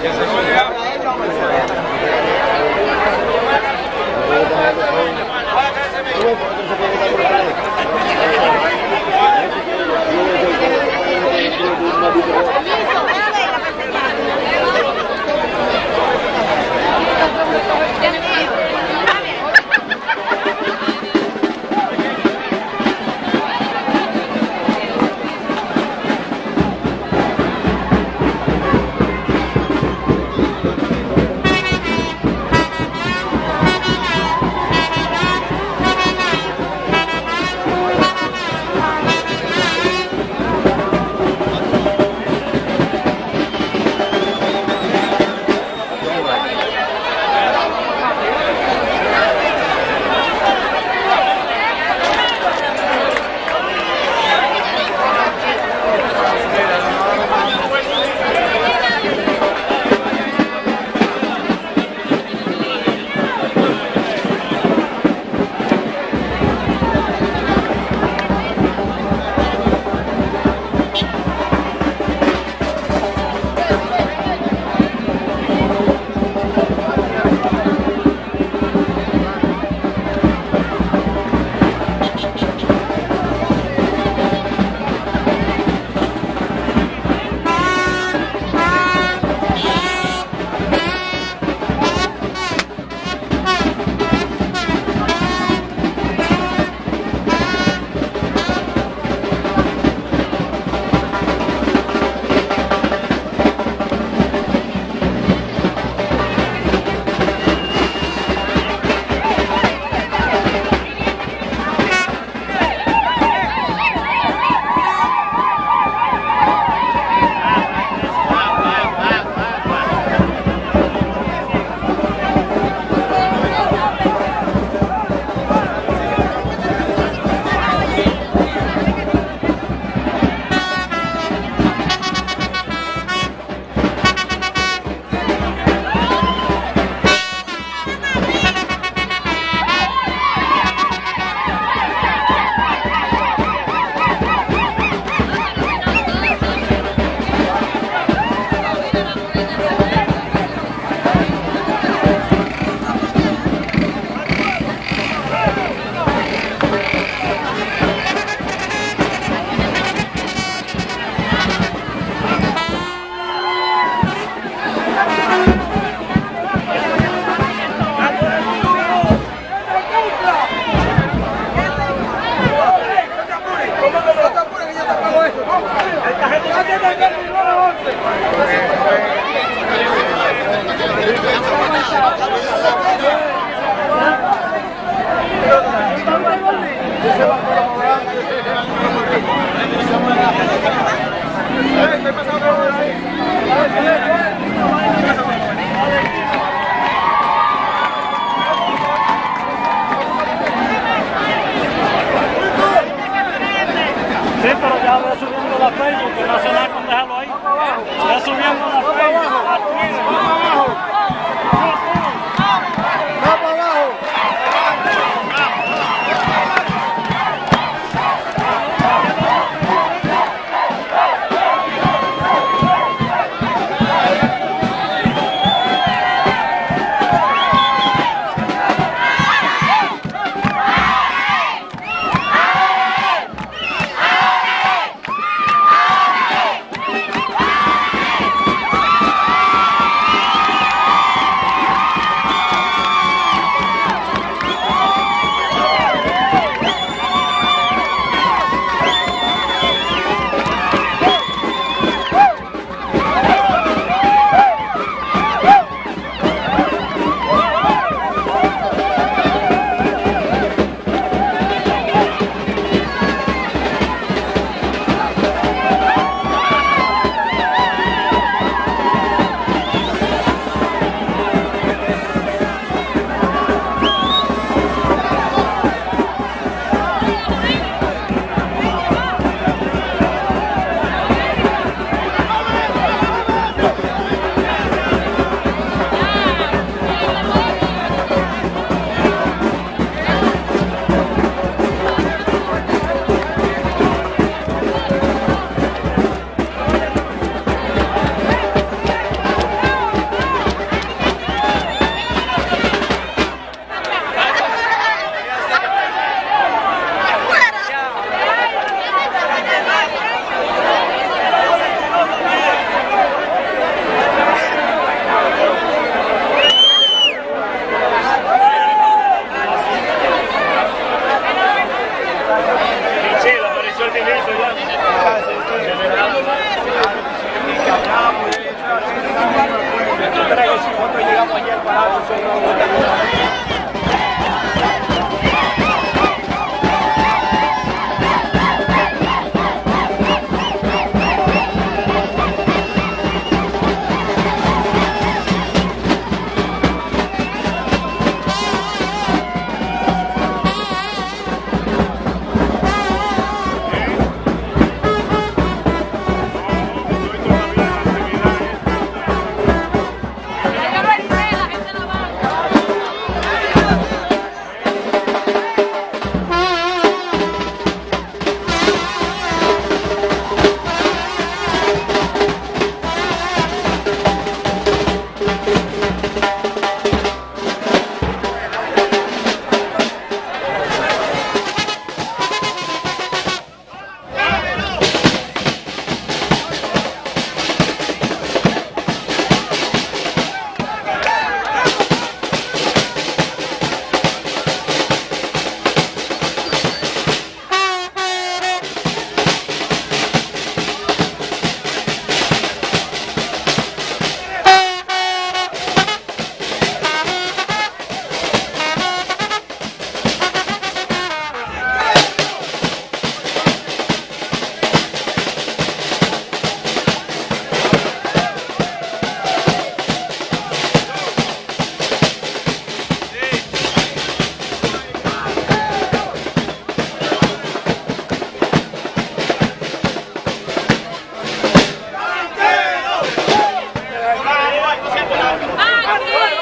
Quer dizer, Come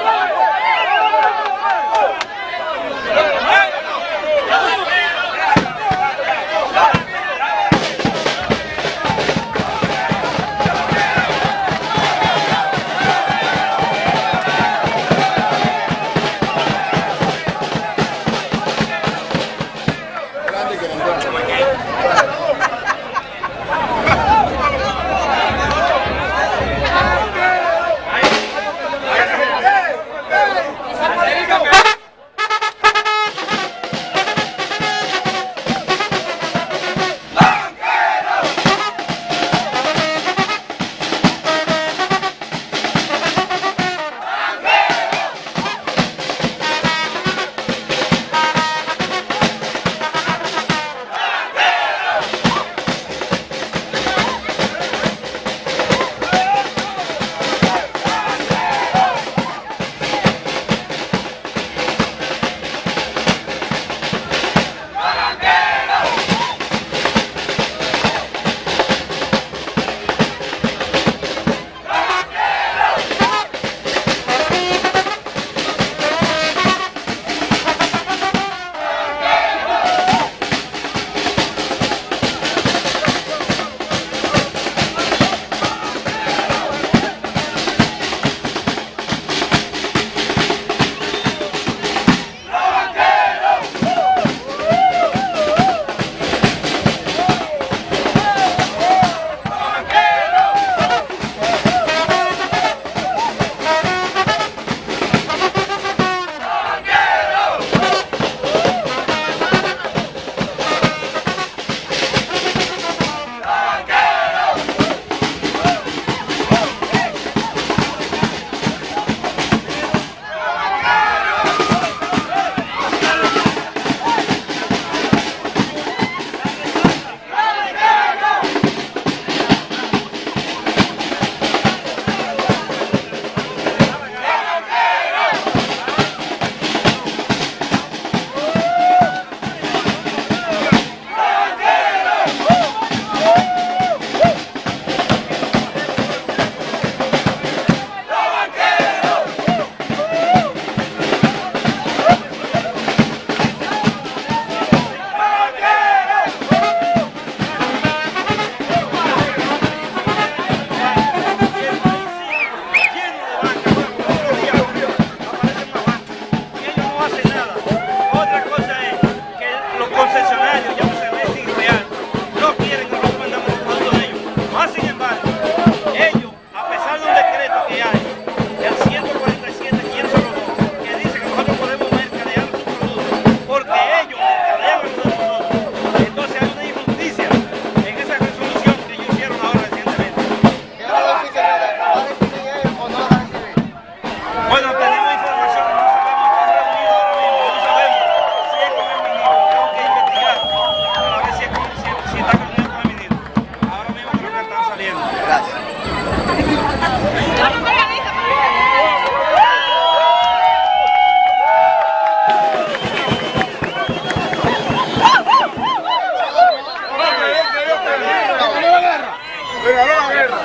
Se la guerra.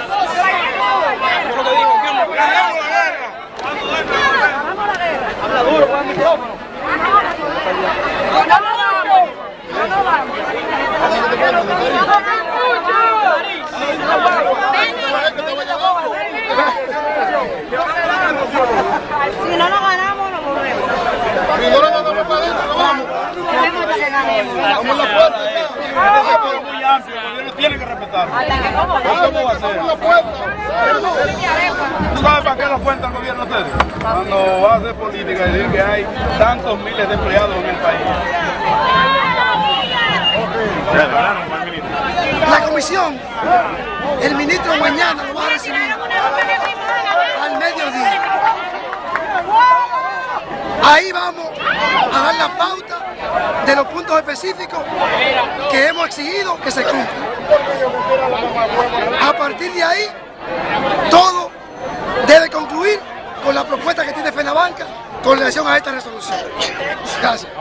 Yo lo que digo, la guerra. Ganamos la guerra. Habla duro con el micrófono. Ganamos la guerra. Ganamos la guerra. Ganamos la. Si no lo ganamos, lo volvemos. Si no lo ganamos para adentro, lo vamos. Vamos la gobierno tiene que respetarlo. ¿Cómo va a ser? ¿Tú sabes para qué lo cuenta el gobierno ustedes? Cuando va a hacer política y decir que hay tantos miles de empleados en el país. La comisión, el ministro mañana lo va a recibir al mediodía. Ahí vamos a dar la pauta de los puntos específicos que hemos exigido que se cumplan. A partir de ahí, todo debe concluir con la propuesta que tiene FENABANCA con relación a esta resolución. Gracias.